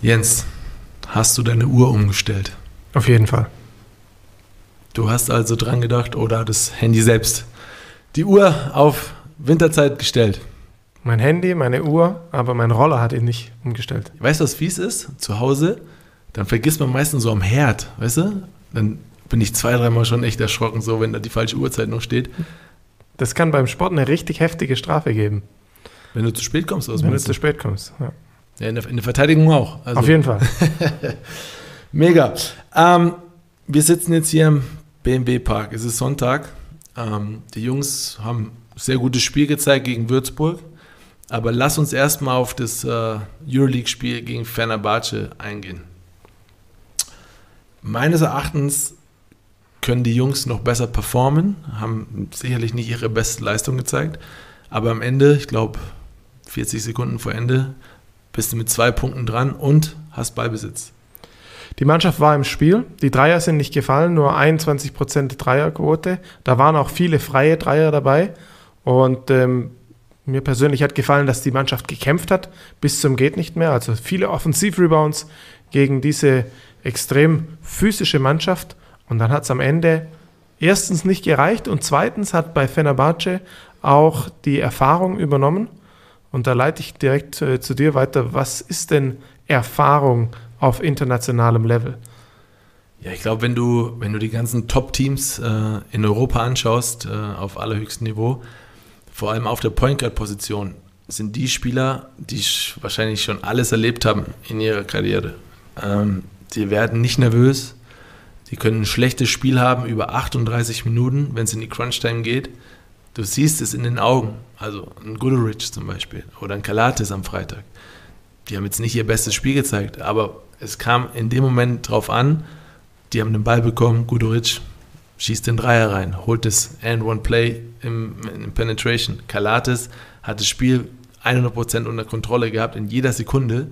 Jens, hast du deine Uhr umgestellt? Auf jeden Fall. Du hast also dran gedacht oder das Handy selbst die Uhr auf Winterzeit gestellt. Mein Handy, meine Uhr, aber mein Roller hat ihn nicht umgestellt. Weißt du, was fies ist? Zu Hause, dann vergisst man meistens so am Herd, weißt du? Dann bin ich zwei, dreimal schon echt erschrocken, so wenn da die falsche Uhrzeit noch steht. Das kann beim Sport eine richtig heftige Strafe geben. Wenn du zu spät kommst, was Wenn du zu spät kommst, ja. Ja in, der, in, der, Verteidigung auch. Also. Auf jeden Fall. Mega. Ähm, wir sitzen jetzt hier im BMW Park. Es ist Sonntag. Ähm, die Jungs haben ein sehr gutes Spiel gezeigt gegen Würzburg. Aber lass uns erstmal auf das äh, Euroleague-Spiel gegen Fenerbahce eingehen. Meines Erachtens können die Jungs noch besser performen, haben sicherlich nicht ihre beste Leistung gezeigt, aber am Ende, ich glaube 40 Sekunden vor Ende, bist du mit zwei Punkten dran und hast Ballbesitz. Die Mannschaft war im Spiel, die Dreier sind nicht gefallen, nur 21% Dreierquote. Da waren auch viele freie Dreier dabei und ähm, mir persönlich hat gefallen, dass die Mannschaft gekämpft hat bis zum geht nicht mehr. Also viele Offensivrebounds gegen diese extrem physische Mannschaft und dann hat es am Ende erstens nicht gereicht und zweitens hat bei Fenerbahce auch die Erfahrung übernommen. Und da leite ich direkt äh, zu dir weiter. Was ist denn Erfahrung auf internationalem Level? Ja, ich glaube, wenn du, wenn du die ganzen Top-Teams äh, in Europa anschaust, äh, auf allerhöchstem Niveau, vor allem auf der Point Guard-Position, sind die Spieler, die wahrscheinlich schon alles erlebt haben in ihrer Karriere. Ähm, die werden nicht nervös, die können ein schlechtes Spiel haben über 38 Minuten, wenn es in die Crunch-Time geht. Du siehst es in den Augen. Also ein Goodrich zum Beispiel oder ein Kalates am Freitag. Die haben jetzt nicht ihr bestes Spiel gezeigt, aber es kam in dem Moment drauf an, die haben den Ball bekommen, Guduric schießt den Dreier rein, holt das And-One-Play im, im Penetration. Kalates hat das Spiel 100% unter Kontrolle gehabt in jeder Sekunde,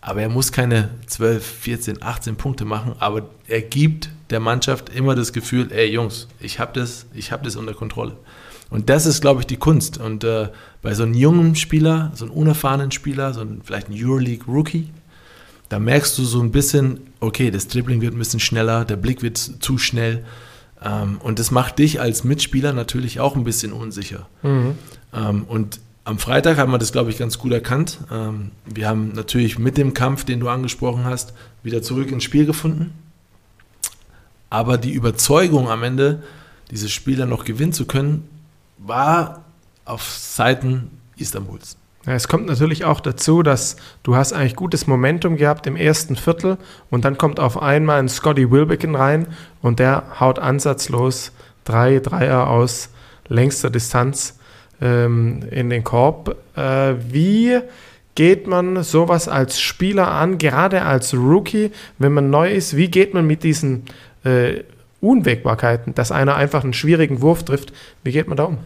aber er muss keine 12, 14, 18 Punkte machen, aber er gibt der Mannschaft immer das Gefühl, ey Jungs, ich habe das, hab das unter Kontrolle. Und das ist, glaube ich, die Kunst. Und äh, bei so einem jungen Spieler, so einem unerfahrenen Spieler, so ein, vielleicht ein Euroleague-Rookie, da merkst du so ein bisschen, okay, das Dribbling wird ein bisschen schneller, der Blick wird zu schnell. Ähm, und das macht dich als Mitspieler natürlich auch ein bisschen unsicher. Mhm. Ähm, und am Freitag haben wir das, glaube ich, ganz gut erkannt. Ähm, wir haben natürlich mit dem Kampf, den du angesprochen hast, wieder zurück ins Spiel gefunden. Aber die Überzeugung am Ende, dieses Spiel dann noch gewinnen zu können, war auf Seiten Istanbuls. Ja, es kommt natürlich auch dazu, dass du hast eigentlich gutes Momentum gehabt im ersten Viertel und dann kommt auf einmal ein Scotty Wilbekin rein und der haut ansatzlos drei Dreier aus längster Distanz ähm, in den Korb. Äh, wie geht man sowas als Spieler an, gerade als Rookie, wenn man neu ist? Wie geht man mit diesen äh, Unwägbarkeiten, dass einer einfach einen schwierigen Wurf trifft? Wie geht man da um?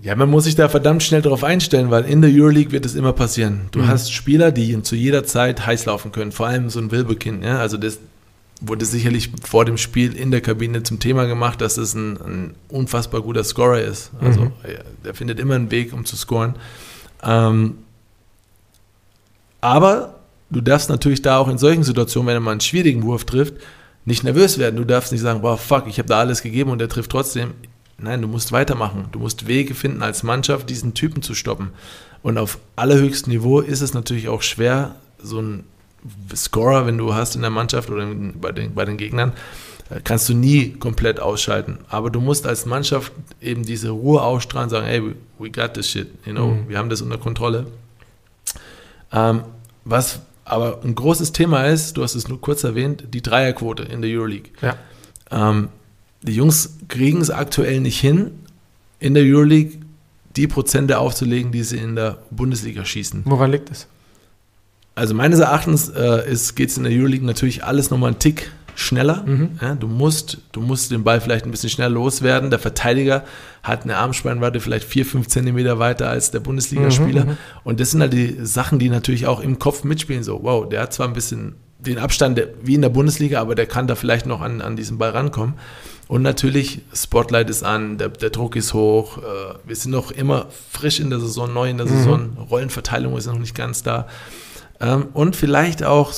Ja, man muss sich da verdammt schnell darauf einstellen, weil in der Euroleague wird es immer passieren. Du mhm. hast Spieler, die zu jeder Zeit heiß laufen können, vor allem so ein Wilbekin. Ja? Also das wurde sicherlich vor dem Spiel in der Kabine zum Thema gemacht, dass es ein, ein unfassbar guter Scorer ist. Also mhm. der findet immer einen Weg, um zu scoren. Ähm, aber du darfst natürlich da auch in solchen Situationen, wenn er mal einen schwierigen Wurf trifft, nicht nervös werden. Du darfst nicht sagen, boah, fuck, ich habe da alles gegeben und der trifft trotzdem. Nein, du musst weitermachen. Du musst Wege finden, als Mannschaft diesen Typen zu stoppen. Und auf allerhöchstem Niveau ist es natürlich auch schwer, so einen Scorer, wenn du hast in der Mannschaft oder bei den, bei den Gegnern, äh, kannst du nie komplett ausschalten. Aber du musst als Mannschaft eben diese Ruhe ausstrahlen, sagen, hey, we got this shit, you know, mhm. wir haben das unter Kontrolle. Ähm, was aber ein großes Thema ist, du hast es nur kurz erwähnt, die Dreierquote in der Euroleague. Ja. Ähm, die Jungs kriegen es aktuell nicht hin, in der Euroleague die Prozente aufzulegen, die sie in der Bundesliga schießen. Woran liegt es? Also meines Erachtens äh, geht es in der Euroleague natürlich alles nochmal einen Tick schneller. Mhm. Ja, du, musst, du musst den Ball vielleicht ein bisschen schneller loswerden. Der Verteidiger hat eine Armspannweite vielleicht 4, 5 Zentimeter weiter als der Bundesligaspieler. Mhm, mhm, und das sind halt die Sachen, die natürlich auch im Kopf mitspielen. So, wow, der hat zwar ein bisschen den Abstand wie in der Bundesliga, aber der kann da vielleicht noch an, an diesen Ball rankommen. Und natürlich, Spotlight ist an, der, der Druck ist hoch. Äh, wir sind noch immer frisch in der Saison, neu in der mhm. Saison. Rollenverteilung ist noch nicht ganz da. Ähm, und vielleicht auch,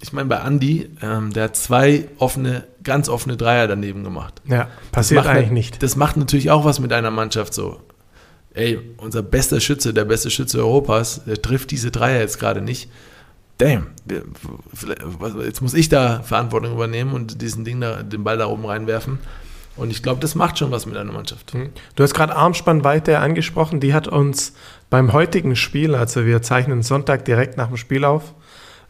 ich meine, bei Andy, ähm, der hat zwei offene, ganz offene Dreier daneben gemacht. Ja, passiert macht, eigentlich nicht. Das macht natürlich auch was mit einer Mannschaft so. Ey, unser bester Schütze, der beste Schütze Europas, der trifft diese Dreier jetzt gerade nicht. Damn, jetzt muss ich da Verantwortung übernehmen und diesen Ding da, den Ball da oben reinwerfen. Und ich glaube, das macht schon was mit einer Mannschaft. Hm. Du hast gerade Armspannweite angesprochen. Die hat uns beim heutigen Spiel, also wir zeichnen Sonntag direkt nach dem Spiel auf,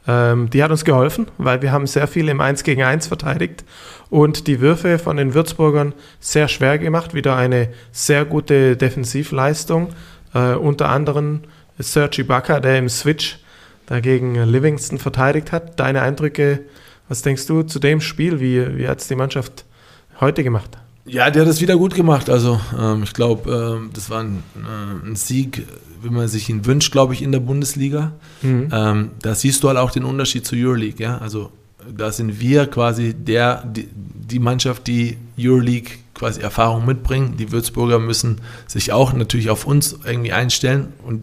ähm, die hat uns geholfen, weil wir haben sehr viel im 1 gegen 1 verteidigt und die Würfe von den Würzburgern sehr schwer gemacht. Wieder eine sehr gute Defensivleistung. Äh, unter anderem Sergi Bakker, der im Switch dagegen Livingston verteidigt hat. Deine Eindrücke, was denkst du zu dem Spiel? Wie, wie hat es die Mannschaft heute gemacht? Ja, der hat es wieder gut gemacht. Also ähm, ich glaube, ähm, das war ein, äh, ein, Sieg, wie man sich ihn wünscht, glaube ich, in der Bundesliga. Mhm. Ähm, da siehst du halt auch den Unterschied zur Euroleague. Ja? Also da sind wir quasi der, die, die Mannschaft, die Euroleague quasi Erfahrung mitbringen. Die Würzburger müssen sich auch natürlich auf uns irgendwie einstellen und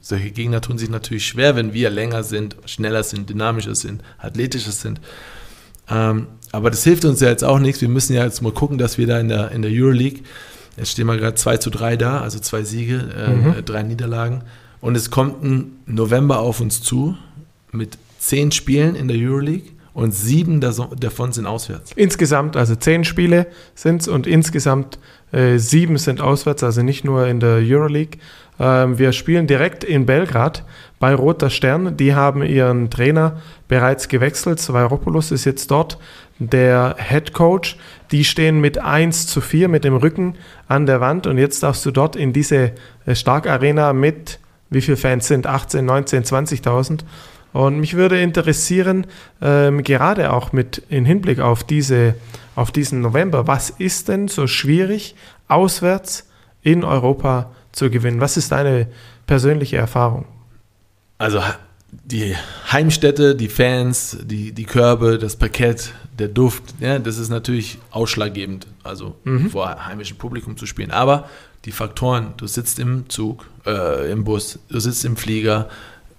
solche Gegner tun sich natürlich schwer, wenn wir länger sind, schneller sind, dynamischer sind, athletischer sind. Ähm, aber das hilft uns ja jetzt auch nichts. Wir müssen ja jetzt mal gucken, dass wir da in der, in der Euroleague, jetzt stehen wir gerade 2 zu 3 da, also zwei Siege, äh, mhm. drei Niederlagen. Und es kommt ein November auf uns zu mit zehn Spielen in der Euroleague und sieben davon sind auswärts. Insgesamt, also zehn Spiele sind es und insgesamt äh, sieben sind auswärts, also nicht nur in der Euroleague. Ähm, wir spielen direkt in Belgrad bei Roter Stern. Die haben ihren Trainer bereits gewechselt. Svairopoulos ist jetzt dort der Head Coach. Die stehen mit 1 zu 4 mit dem Rücken an der Wand und jetzt darfst du dort in diese äh, Stark Arena mit, wie viele Fans sind? 18, 19, 20.000. Und mich würde interessieren, ähm, gerade auch mit in Hinblick auf, diese, auf diesen November, was ist denn so schwierig auswärts in Europa zu gewinnen? Was ist deine persönliche Erfahrung? Also die Heimstätte, die Fans, die, die Körbe, das Parkett, der Duft, ja, das ist natürlich ausschlaggebend, also mhm. vor heimischem Publikum zu spielen. Aber die Faktoren, du sitzt im Zug, äh, im Bus, du sitzt im Flieger,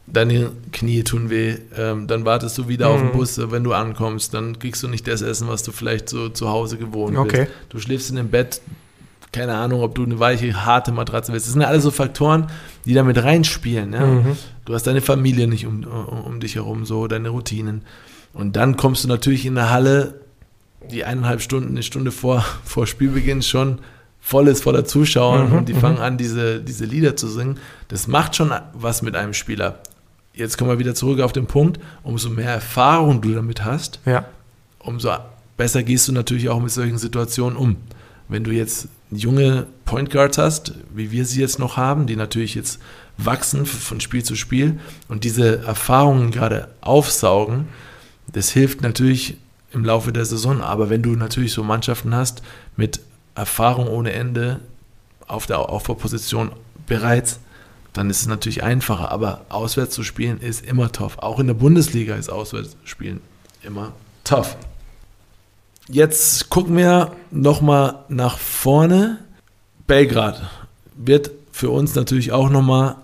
deine Knie tun weh, ähm, dann wartest du wieder mhm. auf den mhm. Bus, wenn du ankommst, dann kriegst du nicht das Essen, was du vielleicht so zu Hause gewohnt okay. bist. Du schläfst in dem Bett, keine Ahnung, ob du eine weiche, harte Matratze willst. Das sind alles so Faktoren, die da mit reinspielen. Ja? Mhm. Du hast deine Familie nicht um, um, um, dich herum, so deine Routinen. Und dann kommst du natürlich in der Halle, die eineinhalb Stunden, eine Stunde vor, vor Spielbeginn schon voll ist voller Zuschauer mhm, und die mhm. fangen an, diese, diese Lieder zu singen. Das macht schon was mit einem Spieler. Jetzt kommen wir wieder zurück auf den Punkt, umso mehr Erfahrung du damit hast, ja. umso besser gehst du natürlich auch mit solchen Situationen um. Wenn du jetzt junge Point Guards hast, wie wir sie jetzt noch haben, die natürlich jetzt wachsen von Spiel zu Spiel und diese Erfahrungen gerade aufsaugen, das hilft natürlich im Laufe der Saison. Aber wenn du natürlich so Mannschaften hast mit Erfahrung ohne Ende auf der Aufbauposition bereits, dann ist es natürlich einfacher. Aber auswärts zu spielen ist immer tough. Auch in der Bundesliga ist auswärts spielen immer tough. Jetzt gucken wir nochmal nach vorne. Belgrad wird für uns natürlich auch nochmal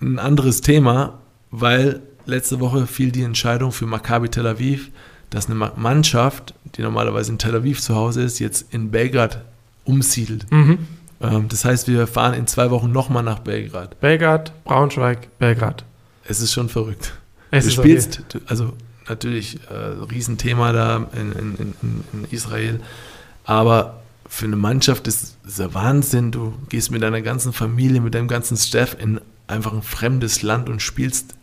ein anderes Thema, weil letzte Woche fiel die Entscheidung für Maccabi Tel Aviv, dass eine Mannschaft, die normalerweise in Tel Aviv zu Hause ist, jetzt in Belgrad umsiedelt. Mhm. Ähm, das heißt, wir fahren in zwei Wochen nochmal nach Belgrad. Belgrad, Braunschweig, Belgrad. Es ist schon verrückt. Es du spielst, okay. also natürlich äh, Riesenthema da in, in, in, in, Israel. Aber für eine Mannschaft ist es der Wahnsinn. Du gehst mit deiner ganzen Familie, mit deinem ganzen Staff in einfach ein fremdes Land und spielst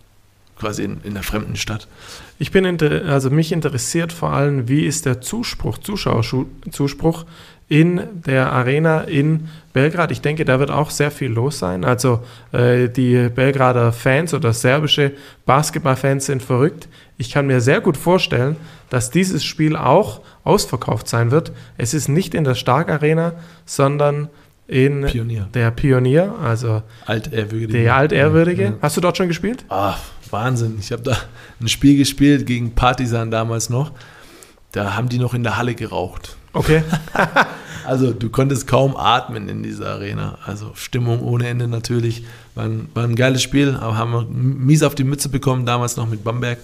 quasi in, in einer fremden Stadt. Ich bin, also mich interessiert vor allem, wie ist der Zuspruch, Zuschauerzuspruch in der Arena in Belgrad. Ich denke, da wird auch sehr viel los sein. Also äh, die Belgrader Fans oder serbische Basketballfans sind verrückt. Ich kann mir sehr gut vorstellen, dass dieses Spiel auch ausverkauft sein wird. Es ist nicht in der Stark Arena, sondern in Pionier. der Pionier, also Altehrwürdige. der Altehrwürdige. Ja. Hast du dort schon gespielt? Ah, Wahnsinn. Ich habe da ein Spiel gespielt gegen Partisan damals noch. Da haben die noch in der Halle geraucht. Okay. Also du konntest kaum atmen in dieser Arena. Also Stimmung ohne Ende natürlich. War ein, war ein geiles Spiel, aber haben wir mies auf die Mütze bekommen, damals noch mit Bamberg.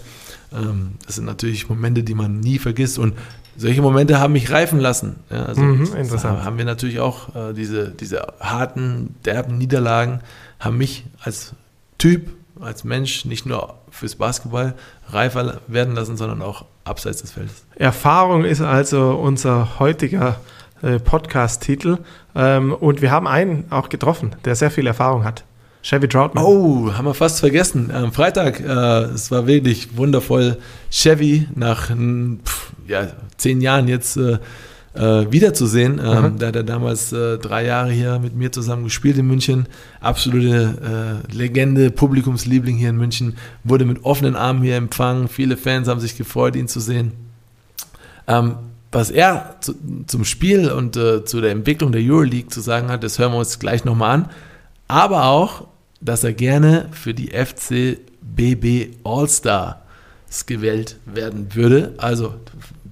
Ähm, das sind natürlich Momente, die man nie vergisst. Und solche Momente haben mich reifen lassen. Ja, also Mhm, interessant. haben wir natürlich auch äh, diese, diese harten, derben Niederlagen, haben mich als Typ, als Mensch nicht nur fürs Basketball reifer werden lassen, sondern auch abseits des Feldes. Erfahrung ist also unser heutiger äh, Podcast-Titel. Ähm, und wir haben einen auch getroffen, der sehr viel Erfahrung hat. Chevy Troutman. Oh, haben wir fast vergessen. Am Freitag, äh, es war wirklich wundervoll, Chevy nach mm, pf, ja, zehn Jahren jetzt äh, äh, wiederzusehen. Ähm, da hat er damals äh, drei Jahre hier mit mir zusammen gespielt in München. Absolute äh, Legende, Publikumsliebling hier in München. Wurde mit offenen Armen hier empfangen. Viele Fans haben sich gefreut, ihn zu sehen. Ähm, was er zu, zum Spiel und äh, zu der Entwicklung der Euroleague zu sagen hat, das hören wir uns gleich nochmal an. Aber auch, dass er gerne für die FCBB All-Stars gewählt werden würde. Also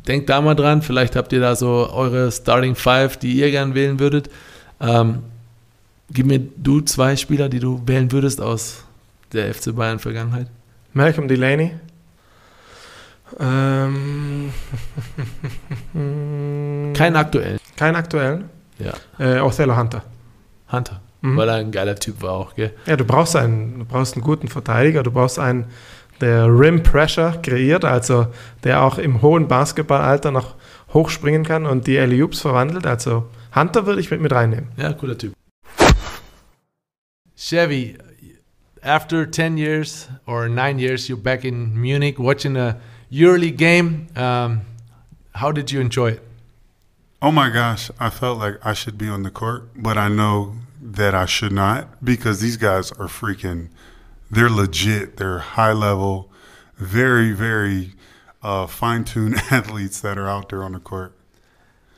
denkt da mal dran, vielleicht habt ihr da so eure Starting Five, die ihr gern wählen würdet. Ähm, gib mir du zwei Spieler, die du wählen würdest aus der FC Bayern Vergangenheit. Malcolm Delaney. Ähm, Keinen aktuellen. kein aktuellen. Ja. Äh, Othello Hunter. Hunter. Mhm. Weil er ein geiler Typ war auch, gell? Ja, du brauchst einen, du brauchst einen guten Verteidiger, du brauchst einen, der Rim Pressure kreiert, also der auch im hohen Basketballalter noch hochspringen kann und die alley verwandelt. Also Hunter würde ich mit, mit reinnehmen. Ja, cooler Typ. Chevy, after 10 years or 9 years, you're back in Munich watching a EuroLeague game. Um, how did you enjoy it? Oh my gosh, I felt like I should be on the court, but I know that I should not because these guys are freaking, they're legit. They're high level, very, very uh, fine tuned athletes that are out there on the court.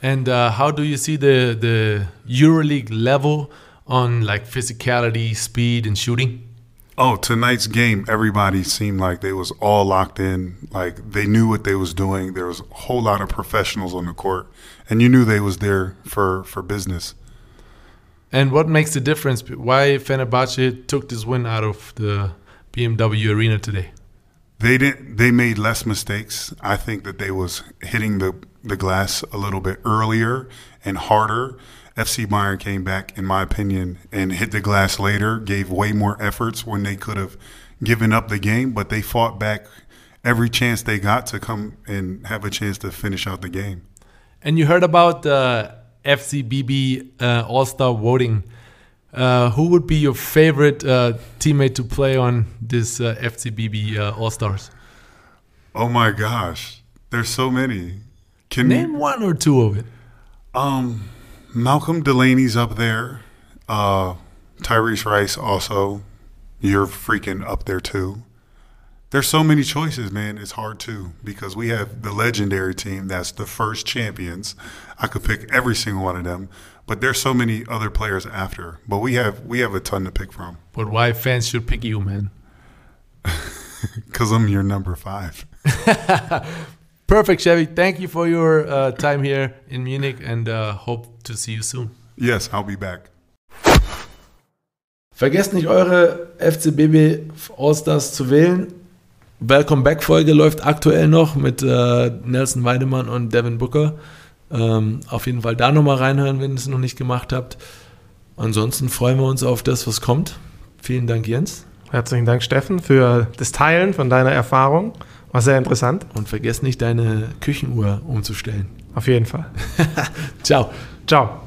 And uh, how do you see the the EuroLeague level on like physicality, speed, and shooting? Oh, tonight's game, everybody seemed like they was all locked in, like they knew what they was doing. There was a whole lot of professionals on the court, and you knew they was there for for business. And what makes the difference? Why Fenerbahce took this win out of the BMW Arena today? They didn't. They made less mistakes. I think that they was hitting the the glass a little bit earlier and harder. FC Bayern came back, in my opinion, and hit the glass later. Gave way more efforts when they could have given up the game, but they fought back every chance they got to come and have a chance to finish out the game. And you heard about the FCBB uh, All Star voting. Uh, who would be your favorite uh, teammate to play on this uh, FCBB uh, All Stars? Oh my gosh, there's so many. Can you? Name one or two of it. Um, Malcolm Delaney's up there. Uh, Tyrese Rice also. You're freaking up there too. There's so many choices, man. It's hard too because we have the legendary team that's the first champions. I could pick every single one of them, but there's so many other players after. But we have we have a ton to pick from But why fans should pick you, man? because I'm your number five. Perfect, Chevy. Thank you for your uh, time here in Munich and uh, hope to see you soon. Yes, I'll be back. Vergesst nicht, eure FCBB All-Stars zu wählen. Welcome Back Folge läuft aktuell noch mit äh, Nelson Weidemann und Devin Booker. Ähm, auf jeden Fall da nochmal reinhören, wenn ihr es noch nicht gemacht habt. Ansonsten freuen wir uns auf das, was kommt. Vielen Dank, Jens. Herzlichen Dank, Steffen, für das Teilen von deiner Erfahrung. War sehr interessant. Und vergesst nicht, deine Küchenuhr umzustellen. Auf jeden Fall. Ciao. Ciao.